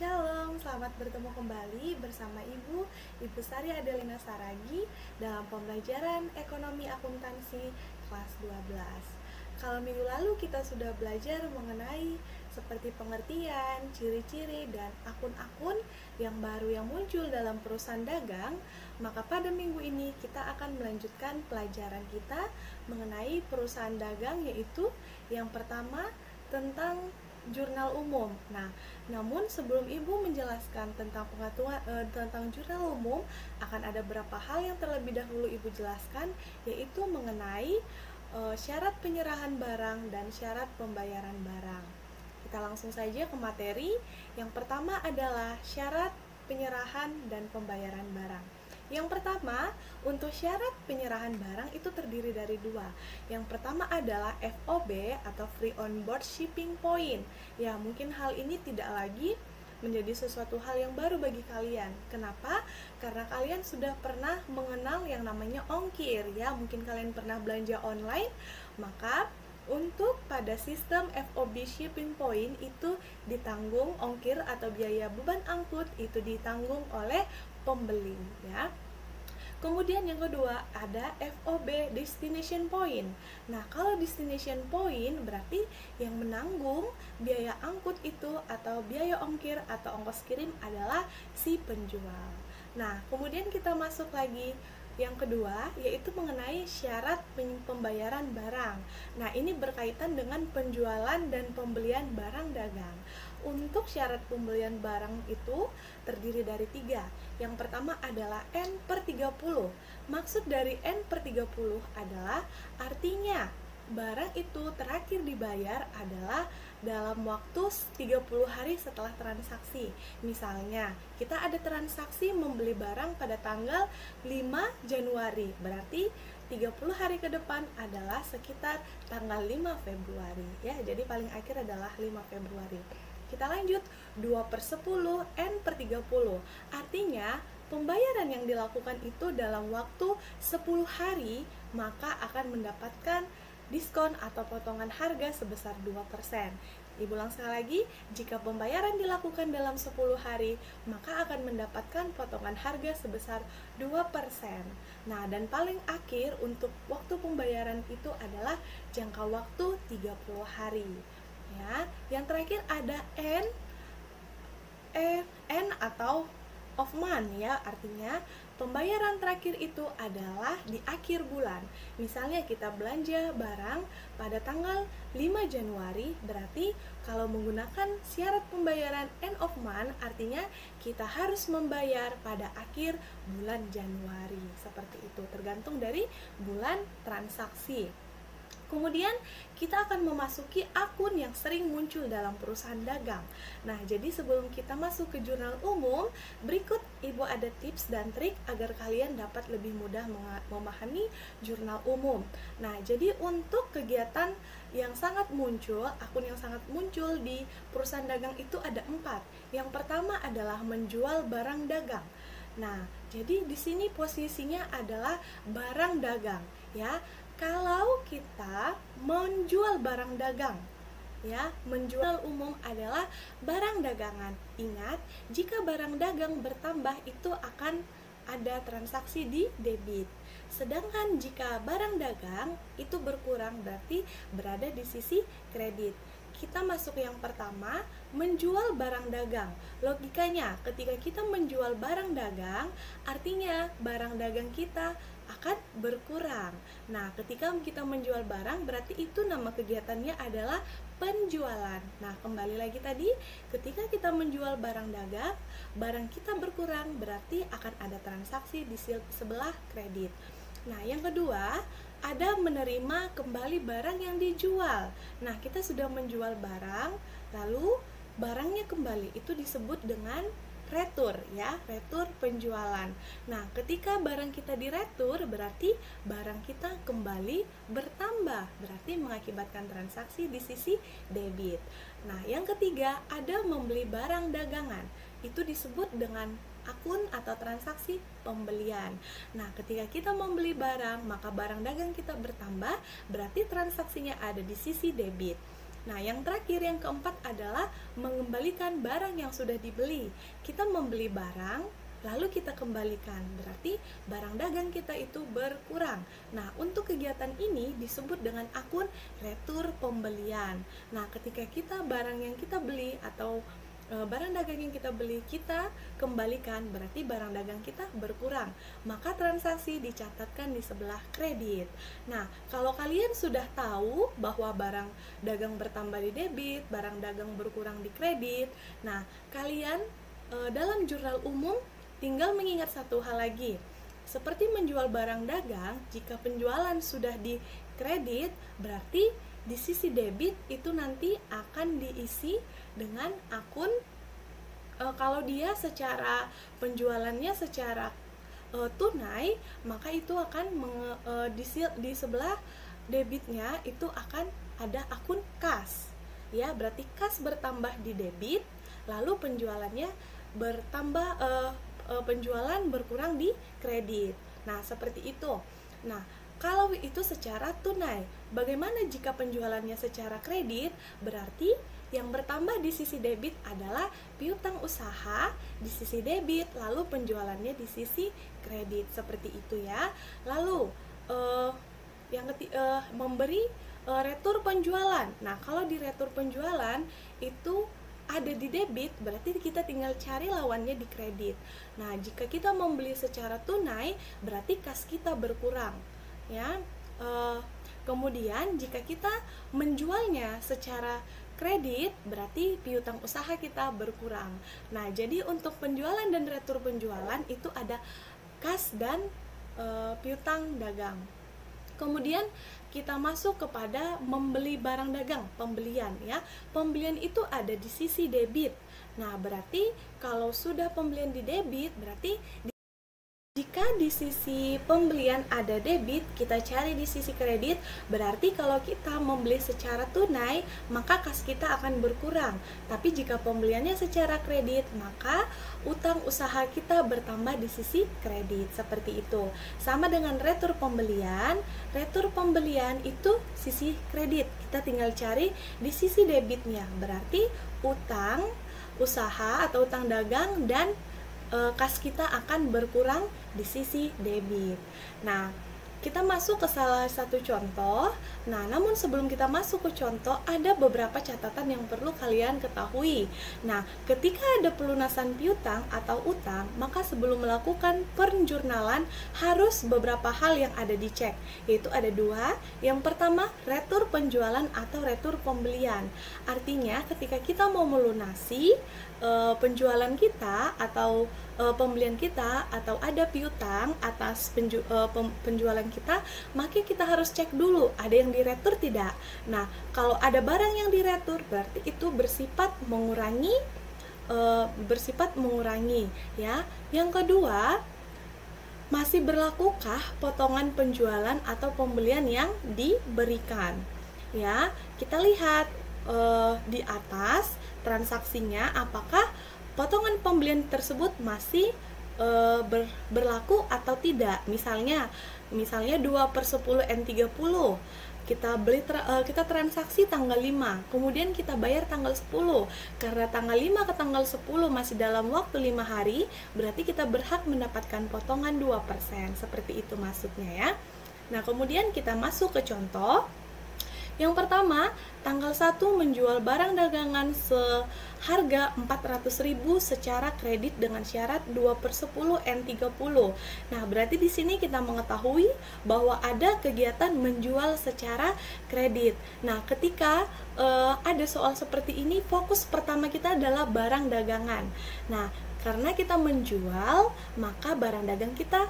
Shalom, selamat bertemu kembali bersama Ibu, Ibu Sari Adelina Saragi dalam pembelajaran Ekonomi Akuntansi kelas 12. Kalau minggu lalu kita sudah belajar mengenai seperti pengertian, ciri-ciri, dan akun-akun yang baru yang muncul dalam perusahaan dagang, maka pada minggu ini kita akan melanjutkan pelajaran kita mengenai perusahaan dagang yaitu yang pertama tentang jurnal umum. Nah, namun sebelum Ibu menjelaskan tentang pengaturan e, tentang jurnal umum, akan ada beberapa hal yang terlebih dahulu Ibu jelaskan yaitu mengenai e, syarat penyerahan barang dan syarat pembayaran barang. Kita langsung saja ke materi. Yang pertama adalah syarat penyerahan dan pembayaran barang. Yang pertama, untuk syarat penyerahan barang itu terdiri dari dua. Yang pertama adalah FOB atau Free On Board Shipping Point. Ya, mungkin hal ini tidak lagi menjadi sesuatu hal yang baru bagi kalian. Kenapa? Karena kalian sudah pernah mengenal yang namanya ongkir ya. Mungkin kalian pernah belanja online, maka untuk pada sistem FOB shipping point itu ditanggung ongkir atau biaya beban angkut itu ditanggung oleh pembeli ya. Kemudian yang kedua ada FOB destination point. Nah, kalau destination point berarti yang menanggung biaya angkut itu atau biaya ongkir atau ongkos kirim adalah si penjual. Nah, kemudian kita masuk lagi yang kedua yaitu mengenai syarat pembayaran barang. Nah, ini berkaitan dengan penjualan dan pembelian barang dagang. Untuk syarat pembelian barang itu terdiri dari tiga. Yang pertama adalah N per 30. Maksud dari N per 30 adalah artinya barang itu terakhir dibayar adalah dalam waktu 30 hari setelah transaksi. Misalnya, kita ada transaksi membeli barang pada tanggal 5 Januari. Berarti 30 hari ke depan adalah sekitar tanggal 5 Februari ya. Jadi paling akhir adalah 5 Februari. Kita lanjut 2 per 10 N per 30. Artinya pembayaran yang dilakukan itu dalam waktu 10 hari maka akan mendapatkan diskon atau potongan harga sebesar 2%. Ibu ulang sekali lagi, jika pembayaran dilakukan dalam 10 hari, maka akan mendapatkan potongan harga sebesar 2%. Nah, dan paling akhir untuk waktu pembayaran itu adalah jangka waktu 30 hari. Ya, yang terakhir ada N N, N atau of month ya, artinya Pembayaran terakhir itu adalah di akhir bulan. Misalnya kita belanja barang pada tanggal 5 Januari, berarti kalau menggunakan syarat pembayaran end of month artinya kita harus membayar pada akhir bulan Januari. Seperti itu, tergantung dari bulan transaksi. Kemudian kita akan memasuki akun yang sering muncul dalam perusahaan dagang. Nah, jadi sebelum kita masuk ke jurnal umum, berikut Ibu ada tips dan trik agar kalian dapat lebih mudah memahami jurnal umum. Nah, jadi untuk kegiatan yang sangat muncul, akun yang sangat muncul di perusahaan dagang itu ada empat. Yang pertama adalah menjual barang dagang. Nah, jadi di sini posisinya adalah barang dagang, ya kalau kita menjual barang dagang ya menjual umum adalah barang dagangan. Ingat jika barang dagang bertambah itu akan ada transaksi di debit. Sedangkan jika barang dagang itu berkurang berarti berada di sisi kredit. Kita masuk yang pertama, menjual barang dagang. Logikanya, ketika kita menjual barang dagang, artinya barang dagang kita akan berkurang. Nah, ketika kita menjual barang, berarti itu nama kegiatannya adalah penjualan. Nah, kembali lagi tadi, ketika kita menjual barang dagang, barang kita berkurang, berarti akan ada transaksi di sebelah kredit. Nah, yang kedua, ada menerima kembali barang yang dijual. Nah, kita sudah menjual barang, lalu barangnya kembali itu disebut dengan retur ya, retur penjualan. Nah, ketika barang kita diretur berarti barang kita kembali bertambah, berarti mengakibatkan transaksi di sisi debit. Nah, yang ketiga ada membeli barang dagangan. Itu disebut dengan akun atau transaksi pembelian. Nah, ketika kita membeli barang, maka barang dagang kita bertambah, berarti transaksinya ada di sisi debit. Nah, yang terakhir yang keempat adalah mengembalikan barang yang sudah dibeli. Kita membeli barang, lalu kita kembalikan. Berarti barang dagang kita itu berkurang. Nah, untuk kegiatan ini disebut dengan akun retur pembelian. Nah, ketika kita barang yang kita beli atau barang dagang yang kita beli kita kembalikan. Berarti barang dagang kita berkurang. Maka transaksi dicatatkan di sebelah kredit. Nah kalau kalian sudah tahu bahwa barang dagang bertambah di debit barang dagang berkurang di kredit nah kalian e, dalam jurnal umum tinggal mengingat satu hal lagi. Seperti menjual barang dagang jika penjualan sudah di kredit berarti di sisi debit itu nanti akan diisi dengan akun e, kalau dia secara penjualannya secara e, tunai maka itu akan menge, e, di, di sebelah debitnya itu akan ada akun kas. Ya berarti kas bertambah di debit lalu penjualannya bertambah e, e, penjualan berkurang di kredit. Nah seperti itu. Nah kalau itu secara tunai. Bagaimana jika penjualannya secara kredit? Berarti yang bertambah di sisi debit adalah piutang usaha di sisi debit, lalu penjualannya di sisi kredit seperti itu ya. Lalu uh, yang ketiga uh, memberi uh, retur penjualan. Nah, kalau di retur penjualan itu ada di debit, berarti kita tinggal cari lawannya di kredit. Nah, jika kita membeli secara tunai, berarti kas kita berkurang ya. Uh, kemudian jika kita menjualnya secara kredit berarti piutang usaha kita berkurang. Nah jadi untuk penjualan dan retur penjualan itu ada kas dan uh, piutang dagang. Kemudian kita masuk kepada membeli barang dagang pembelian ya. Pembelian itu ada di sisi debit. Nah berarti kalau sudah pembelian di debit berarti jika di sisi pembelian ada debit, kita cari di sisi kredit, berarti kalau kita membeli secara tunai, maka kas kita akan berkurang. Tapi jika pembeliannya secara kredit, maka utang usaha kita bertambah di sisi kredit. Seperti itu. Sama dengan retur pembelian, retur pembelian itu sisi kredit. Kita tinggal cari di sisi debitnya. Berarti utang usaha atau utang dagang dan kas kita akan berkurang di sisi debit. Nah, kita masuk ke salah satu contoh. Nah, namun sebelum kita masuk ke contoh, ada beberapa catatan yang perlu kalian ketahui. Nah, ketika ada pelunasan piutang atau utang, maka sebelum melakukan penjurnalan harus beberapa hal yang ada dicek, yaitu ada dua. Yang pertama, retur penjualan atau retur pembelian. Artinya, ketika kita mau melunasi e, penjualan kita atau e, pembelian kita atau ada piutang atas penju, e, penjualan kita, maka kita harus cek dulu ada yang diretur tidak. Nah, kalau ada barang yang diretur berarti itu bersifat mengurangi e, bersifat mengurangi ya. Yang kedua, masih berlakukah potongan penjualan atau pembelian yang diberikan? Ya, kita lihat e, di atas transaksinya apakah potongan pembelian tersebut masih e, ber, berlaku atau tidak misalnya misalnya 2 per 10 N30 kita beli tra, e, kita transaksi tanggal 5 kemudian kita bayar tanggal 10 karena tanggal 5 ke tanggal 10 masih dalam waktu 5 hari berarti kita berhak mendapatkan potongan 2% seperti itu maksudnya ya. Nah kemudian kita masuk ke contoh yang pertama, tanggal 1 menjual barang dagangan seharga 400.000 secara kredit dengan syarat 2 per 10 N30. Nah, berarti di sini kita mengetahui bahwa ada kegiatan menjual secara kredit. Nah, ketika uh, ada soal seperti ini, fokus pertama kita adalah barang dagangan. Nah, karena kita menjual, maka barang dagang kita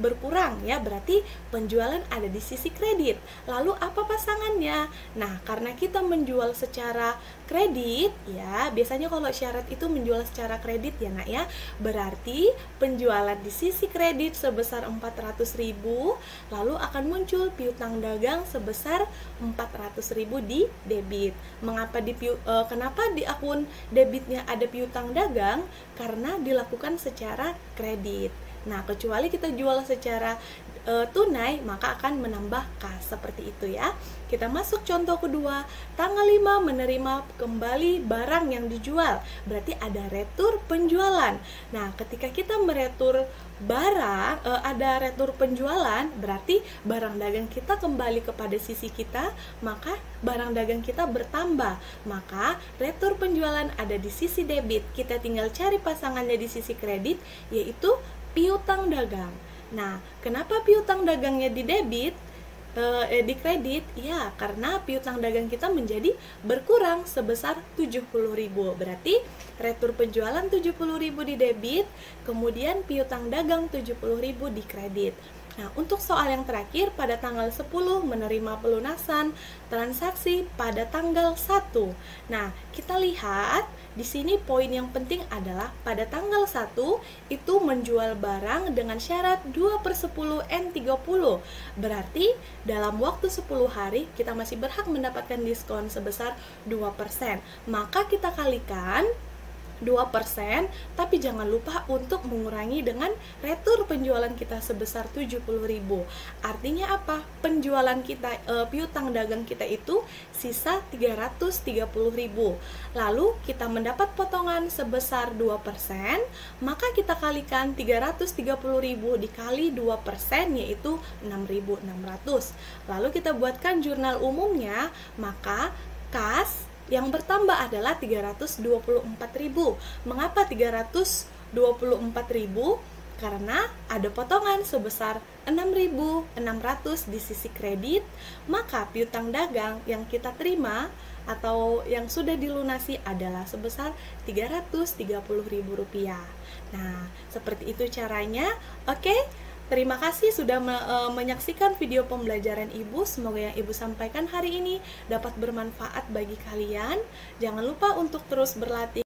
berkurang ya berarti penjualan ada di sisi kredit. Lalu apa pasangannya? Nah karena kita menjual secara kredit ya biasanya kalau syarat itu menjual secara kredit ya nak ya berarti penjualan di sisi kredit sebesar 400.000 lalu akan muncul piutang dagang sebesar 400.000 di debit. Mengapa di uh, kenapa di akun debitnya ada piutang dagang? Karena dilakukan secara kredit Nah, kecuali kita jual secara e, tunai maka akan menambah kas seperti itu ya. Kita masuk contoh kedua, tanggal 5 menerima kembali barang yang dijual. Berarti ada retur penjualan. Nah, ketika kita meretur barang e, ada retur penjualan, berarti barang dagang kita kembali kepada sisi kita, maka barang dagang kita bertambah. Maka retur penjualan ada di sisi debit. Kita tinggal cari pasangannya di sisi kredit yaitu piutang dagang. Nah, kenapa piutang dagangnya di debit? Eh, di kredit ya karena piutang dagang kita menjadi berkurang sebesar 70.000 berarti retur penjualan 70.000 di debit kemudian piutang dagang 70.000 di kredit Nah, untuk soal yang terakhir pada tanggal 10 menerima pelunasan transaksi pada tanggal 1. Nah, kita lihat di sini poin yang penting adalah pada tanggal 1 itu menjual barang dengan syarat 2 per 10 N30 Berarti dalam waktu 10 hari kita masih berhak mendapatkan diskon sebesar 2% Maka kita kalikan 2%, tapi jangan lupa untuk mengurangi dengan retur penjualan kita sebesar 70.000. Artinya apa? Penjualan kita e, piutang dagang kita itu sisa 330.000. Lalu kita mendapat potongan sebesar 2%, maka kita kalikan 330.000 dikali 2% yaitu 6.600. Lalu kita buatkan jurnal umumnya, maka kas yang bertambah adalah 324.000. Mengapa 324.000? Karena ada potongan sebesar 6.600 di sisi kredit, maka piutang dagang yang kita terima atau yang sudah dilunasi adalah sebesar Rp330.000. Nah, seperti itu caranya. Oke, Terima kasih sudah me e, menyaksikan video pembelajaran Ibu. Semoga yang Ibu sampaikan hari ini dapat bermanfaat bagi kalian. Jangan lupa untuk terus berlatih